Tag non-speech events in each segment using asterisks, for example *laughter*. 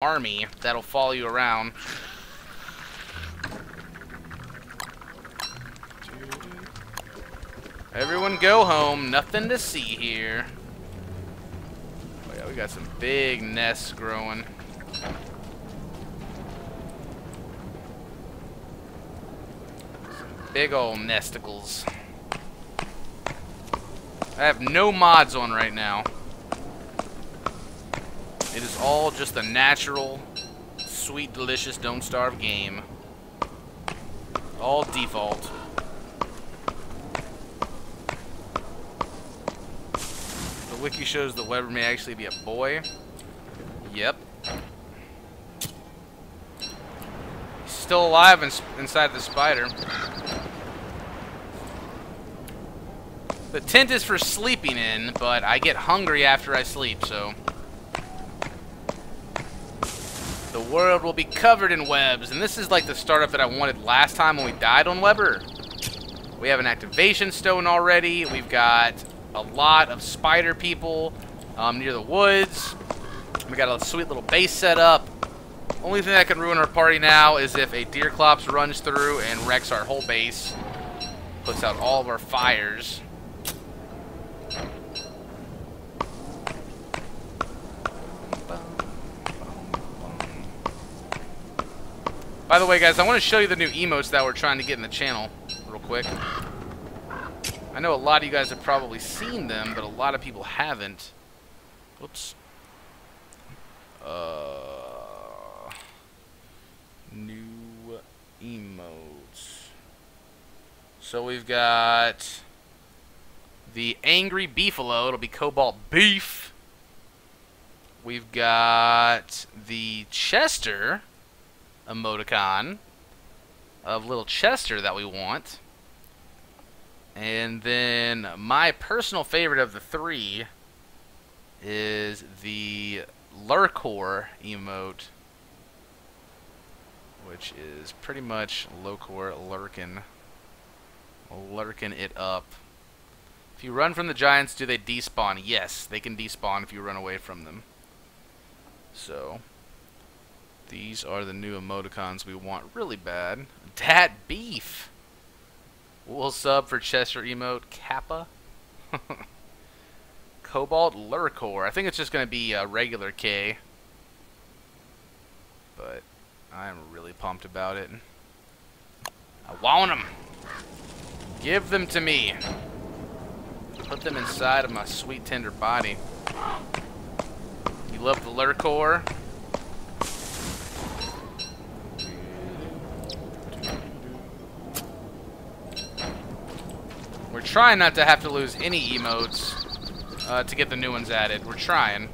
army that'll follow you around. Everyone go home. Nothing to see here. Oh yeah, we got some big nests growing. Some big old nesticles. I have no mods on right now. It is all just a natural, sweet, delicious, don't starve game. All default. The wiki shows the Webber may actually be a boy. Yep. He's still alive in, inside the spider. The tent is for sleeping in, but I get hungry after I sleep, so... The world will be covered in webs, and this is like the startup that I wanted last time when we died on Webber. We have an activation stone already. We've got a lot of spider people um, near the woods. We got a sweet little base set up. Only thing that can ruin our party now is if a Deerclops runs through and wrecks our whole base. Puts out all of our fires. By the way, guys, I want to show you the new emotes that we're trying to get in the channel real quick. I know a lot of you guys have probably seen them, but a lot of people haven't. Whoops. Uh, new emotes. So we've got the Angry Beefalo. It'll be Cobalt Beef. We've got the Chester emoticon of little Chester that we want. And then my personal favorite of the three is the Lurkor emote, which is pretty much Locor lurking, lurking it up. If you run from the giants, do they despawn? Yes, they can despawn if you run away from them. So, these are the new emoticons we want really bad. Dat Beef! We'll sub for Chester emote Kappa. *laughs* Cobalt Lurkor. I think it's just going to be a regular K. But I'm really pumped about it. I want them. Give them to me. Put them inside of my sweet tender body. You love the Lurkor? We're trying not to have to lose any emotes uh, to get the new ones added. We're trying.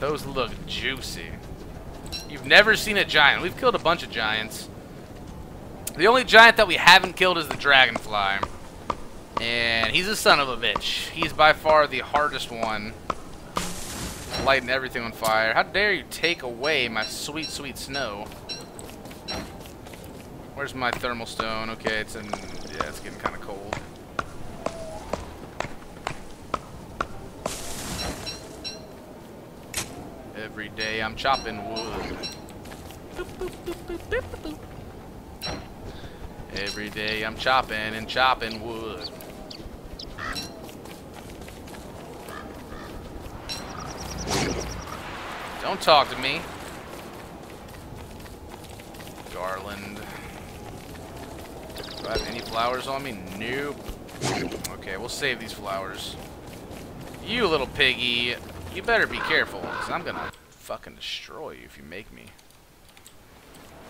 Those look juicy. You've never seen a giant. We've killed a bunch of giants. The only giant that we haven't killed is the dragonfly. And he's a son of a bitch. He's by far the hardest one. Lighting everything on fire. How dare you take away my sweet, sweet snow. Where's my thermal stone? Okay, it's in... Yeah, it's getting kind of cold. Every day I'm chopping wood. Every day I'm chopping and chopping wood. Don't talk to me. Garland. Do I have any flowers on me? Nope. Okay, we'll save these flowers. You little piggy, you better be careful, because I'm going to fucking destroy you if you make me.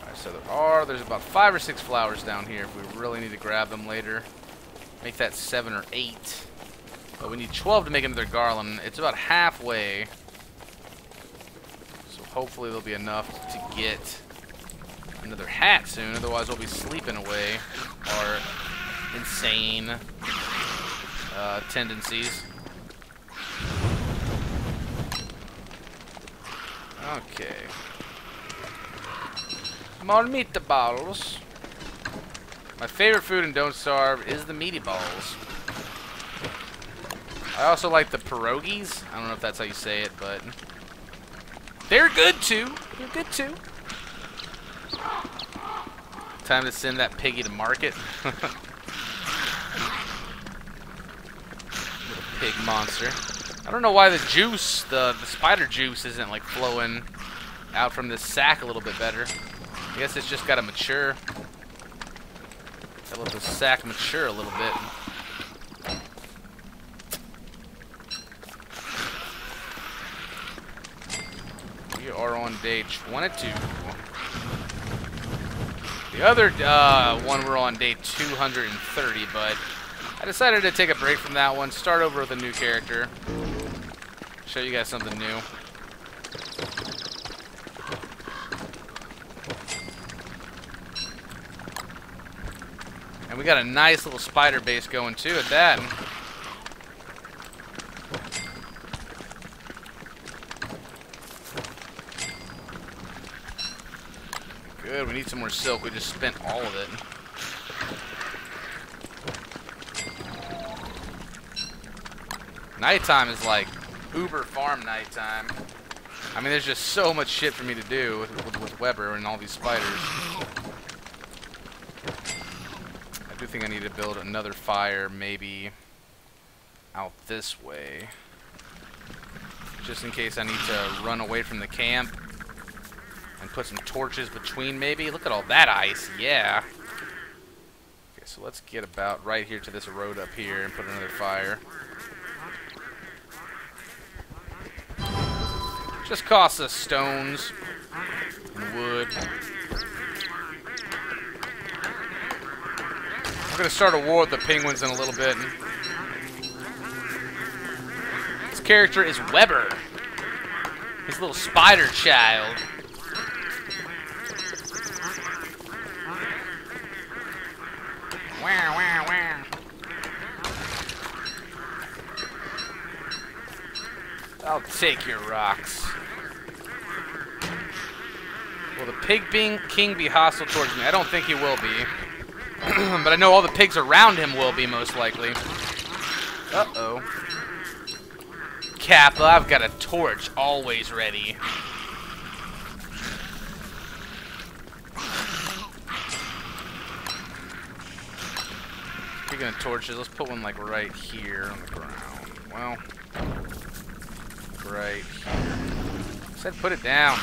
Alright, so there are, there's about five or six flowers down here if we really need to grab them later. Make that seven or eight. But we need 12 to make another garland. It's about halfway. So hopefully there'll be enough to get another hat soon, otherwise we'll be sleeping away our insane uh, tendencies. Okay. More meatballs. My favorite food in Don't Starve is the meaty balls. I also like the pierogies. I don't know if that's how you say it, but They're good too. They're good too. Time to send that piggy to market. *laughs* Little pig monster. I don't know why the juice, the, the spider juice isn't like flowing out from this sack a little bit better. I guess it's just got to mature. Gotta let the sack mature a little bit. We are on day 22. The other uh, one we're on day 230, but I decided to take a break from that one, start over with a new character, show you guys something new. And we got a nice little spider base going too at that. Good, we need some more silk. We just spent all of it. Nighttime is like uber farm nighttime. I mean, there's just so much shit for me to do with, with, with Webber and all these spiders. I do think I need to build another fire, maybe out this way. Just in case I need to run away from the camp and put some torches between maybe. Look at all that ice. Yeah. Okay, so let's get about right here to this road up here and put another fire. Just costs us stones and wood. I'm gonna start a war with the penguins in a little bit. This character is Webber. His little spider child. Wow, wow, wow. I'll take your rocks. Will the pig being king be hostile towards me? I don't think he will be. *clears throat* but I know all the pigs around him will be, most likely. Uh-oh. Kappa, I've got a torch always ready. Speaking of torches, let's put one like right here on the ground. Well, right here. I Said put it down.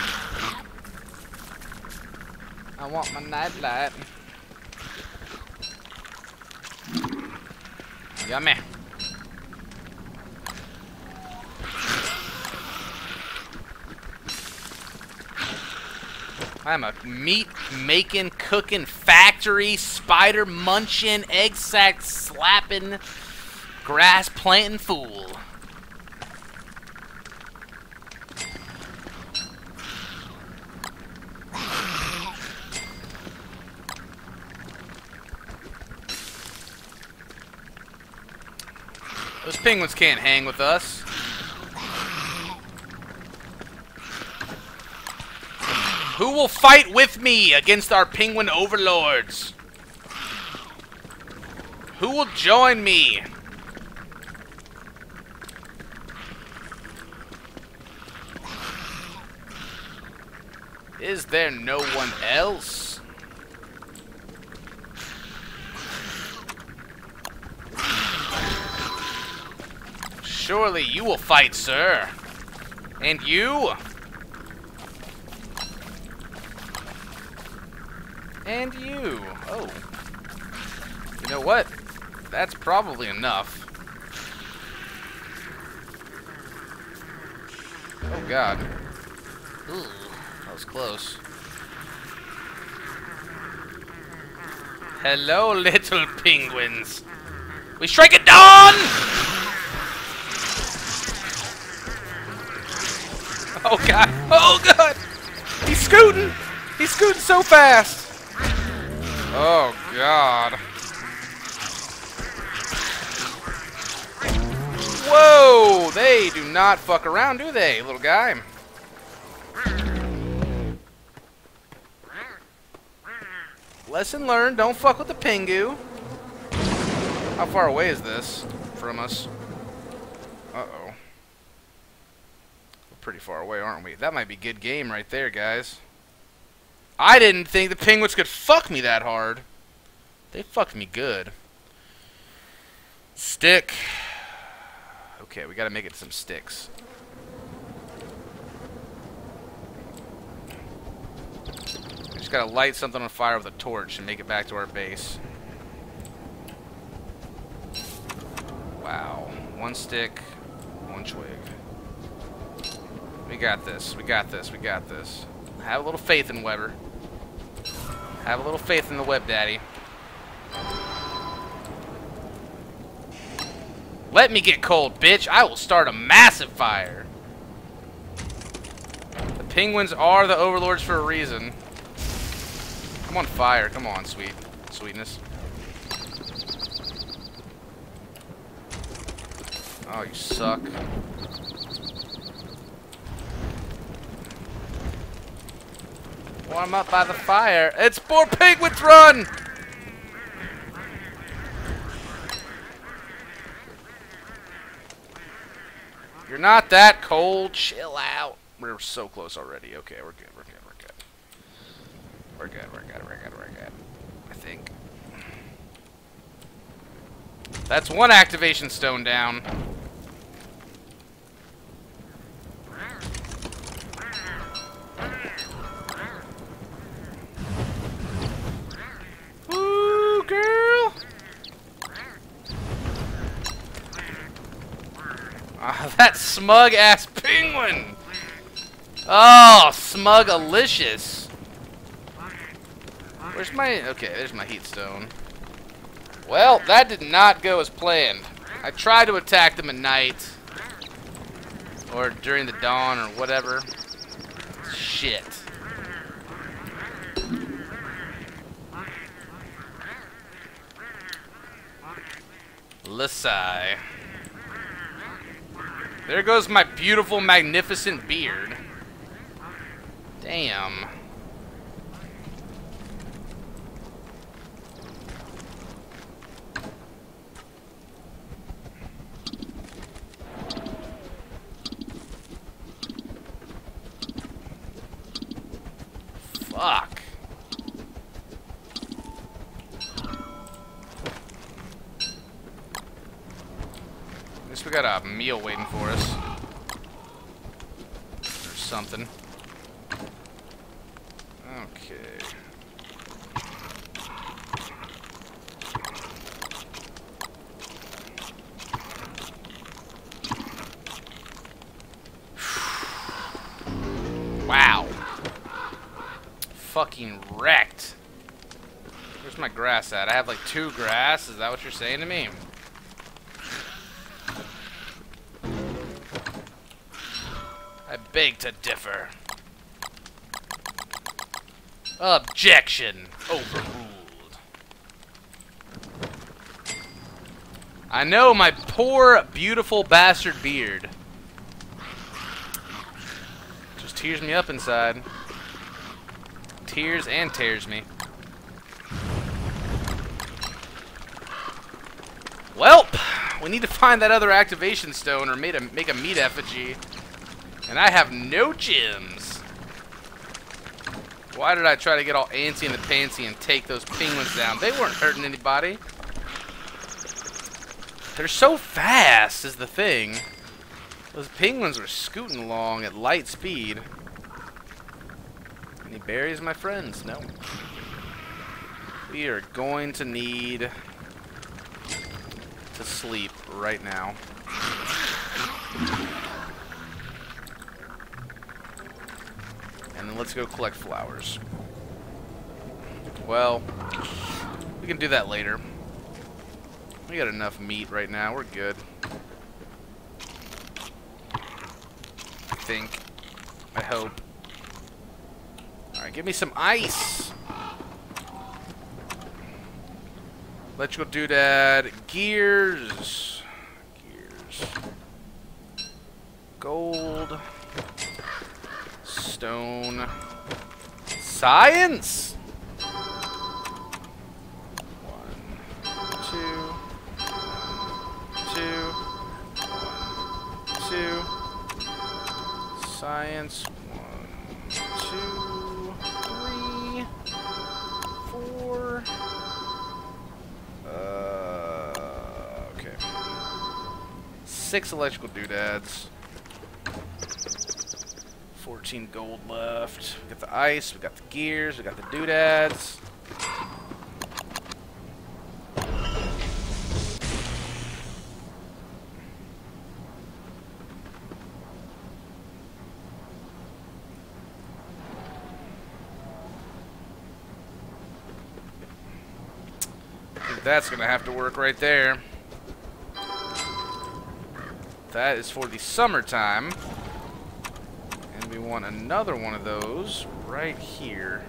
I want my nightlight. Yummy. I'm a meat making, cooking factory, spider munching, egg sack slapping, grass planting fool. Those penguins can't hang with us. Who will fight with me against our penguin overlords? Who will join me? Is there no one else? Surely you will fight, sir. And you? And you. Oh. You know what? That's probably enough. Oh god. Ooh, that was close. Hello, little penguins. We strike at dawn! Oh god. Oh god! He's scooting! He's scooting so fast! Oh god. Whoa! They do not fuck around, do they, little guy? Lesson learned, don't fuck with the pingu. How far away is this from us? Uh-oh. Pretty far away, aren't we? That might be good game right there, guys. I didn't think the penguins could fuck me that hard. They fucked me good. Stick. Okay, we gotta make it some sticks. We just gotta light something on fire with a torch and make it back to our base. Wow. One stick, one twig. We got this. We got this. We got this. Have a little faith in Webber. Have a little faith in the Web Daddy. Let me get cold, bitch. I will start a massive fire. The penguins are the overlords for a reason. Come on, fire. Come on, sweet. Sweetness. Oh, you suck. Warm up by the fire. It's more penguins run! You're not that cold. Chill out. We're so close already. Okay, we're good. We're good. We're good. We're good. We're good. We're good. We're good. I think. That's one activation stone down. Smug ass penguin! Oh, smug-alicious. Where's my... Okay, there's my heat stone. Well, that did not go as planned. I tried to attack them at night. Or during the dawn or whatever. Shit. Lisai. There goes my beautiful, magnificent beard. Damn. Fuck. At least we got a meal waiting for us. Or something. Okay. *sighs* wow. Fucking wrecked. Where's my grass at? I have like two grass. Is that what you're saying to me? Beg to differ. Objection! Overruled. I know my poor, beautiful bastard beard. Just tears me up inside. Tears and tears me. Welp! We need to find that other activation stone or make a, make a meat effigy. And I have no gems. Why did I try to get all antsy in the pantsy and take those penguins down? They weren't hurting anybody. They're so fast is the thing. Those penguins were scooting along at light speed. Any berries, my friends? No. We are going to need to sleep right now. And let's go collect flowers. Well, we can do that later. We got enough meat right now. We're good. I think. I hope. Alright, give me some ice. Electrical doodad. Gears. Gears. Gold stone. Science! One, two, two, one, two. Science. One, two, three, four. Uh, okay. Six electrical doodads. 14 gold left. We got the ice, we got the gears, we got the doodads. that's to have to work right there. That is for the summertime. And we want another one of those right here.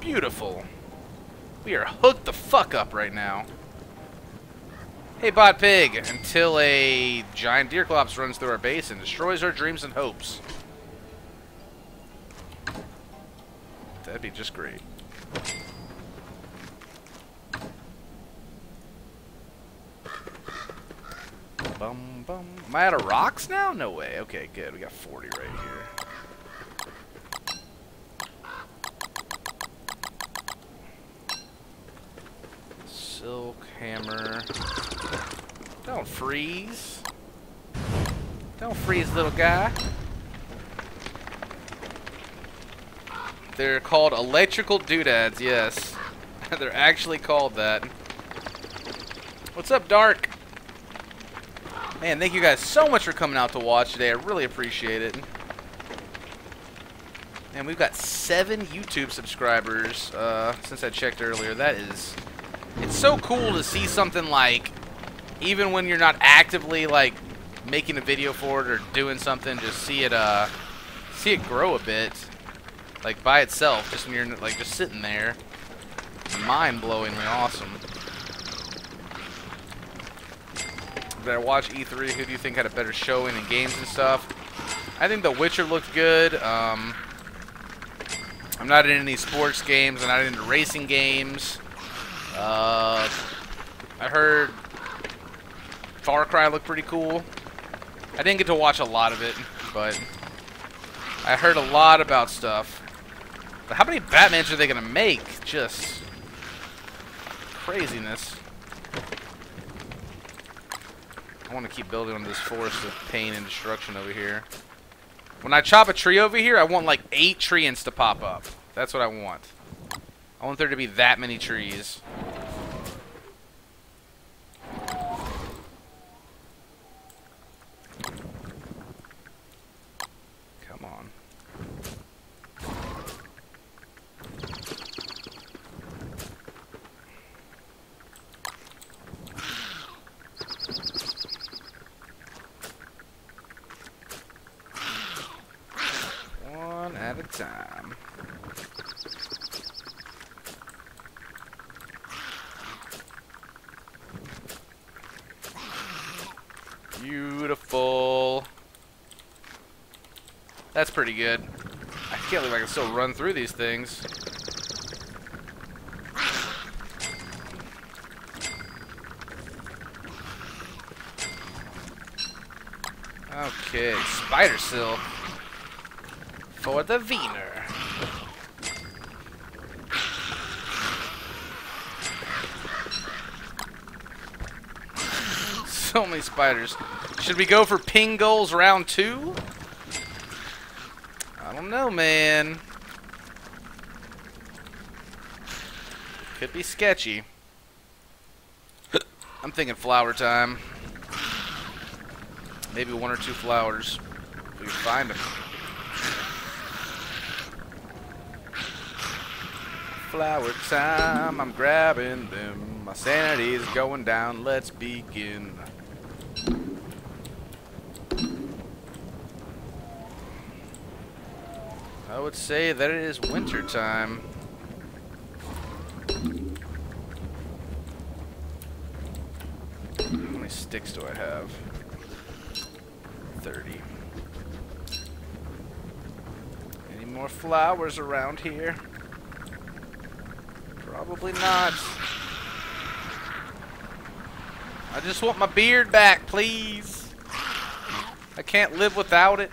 Beautiful. We are hooked the fuck up right now. Hey, Bot Pig, until a giant Deerclops runs through our base and destroys our dreams and hopes. That'd be just great. Bum. Am I out of rocks now? No way. Okay, good. We got 40 right here. Silk hammer. Don't freeze. Don't freeze, little guy. They're called electrical doodads, yes. *laughs* They're actually called that. What's up, Dark? Man, thank you guys so much for coming out to watch today. I really appreciate it. And we've got seven YouTube subscribers uh, since I checked earlier. That is... It's so cool to see something like... Even when you're not actively, like, making a video for it or doing something, just see it, uh... See it grow a bit like by itself, just when you're like just sitting there. Mind-blowingly awesome. Did I watch E3? Who do you think had a better showing in games and stuff? I think The Witcher looked good. Um, I'm not in any sports games. I'm not into racing games. Uh, I heard Far Cry looked pretty cool. I didn't get to watch a lot of it, but I heard a lot about stuff. But how many Batmans are they going to make? Just craziness. I want to keep building on this forest of pain and destruction over here. When I chop a tree over here, I want like eight treants to pop up. That's what I want. I want there to be that many trees. That's pretty good. I can't believe I can still run through these things. Okay, spider silk. For the Wiener. *laughs* so many spiders. Should we go for Pengulls round two? I don't know, man. Could be sketchy. I'm thinking flower time. Maybe one or two flowers. If we find them. Flower time, I'm grabbing them. My sanity's going down, let's begin. I would say that it is winter time. How many sticks do I have? 30. Any more flowers around here? Probably not. I just want my beard back, please. I can't live without it.